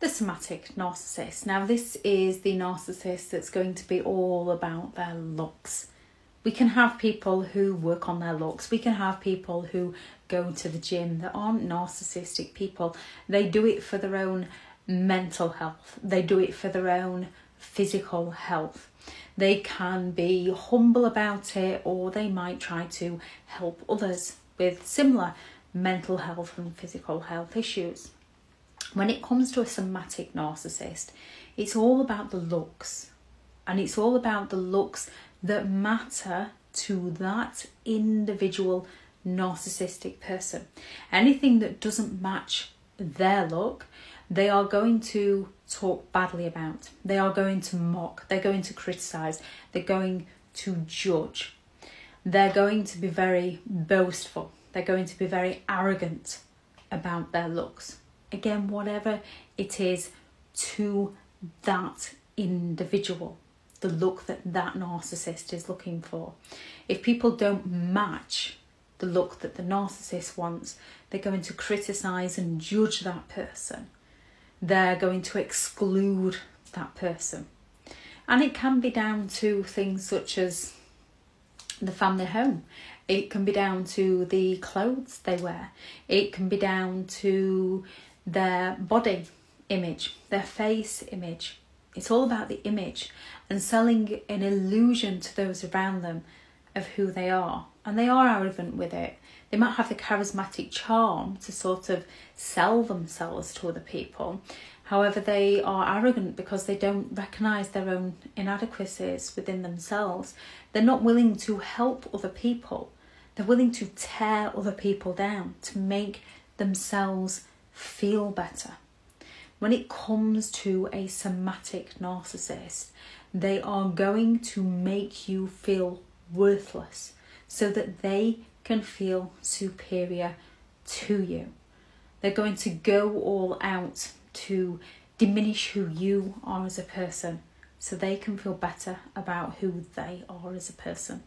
the somatic narcissist. Now, this is the narcissist that's going to be all about their looks. We can have people who work on their looks, we can have people who go to the gym that aren't narcissistic people. They do it for their own mental health, they do it for their own physical health. They can be humble about it, or they might try to help others with similar mental health and physical health issues. When it comes to a somatic narcissist, it's all about the looks, and it's all about the looks that matter to that individual narcissistic person. Anything that doesn't match their look, they are going to talk badly about. They are going to mock. They're going to criticize. They're going to judge. They're going to be very boastful. They're going to be very arrogant about their looks. Again, whatever it is to that individual, the look that that narcissist is looking for. If people don't match the look that the narcissist wants, they're going to criticize and judge that person. They're going to exclude that person. And it can be down to things such as the family home. It can be down to the clothes they wear. It can be down to their body image, their face image. It's all about the image and selling an illusion to those around them of who they are. And they are arrogant with it. They might have the charismatic charm to sort of sell themselves to other people. However, they are arrogant because they don't recognize their own inadequacies within themselves. They're not willing to help other people. They're willing to tear other people down to make themselves feel better. When it comes to a somatic narcissist, they are going to make you feel worthless so that they can feel superior to you. They're going to go all out to diminish who you are as a person so they can feel better about who they are as a person.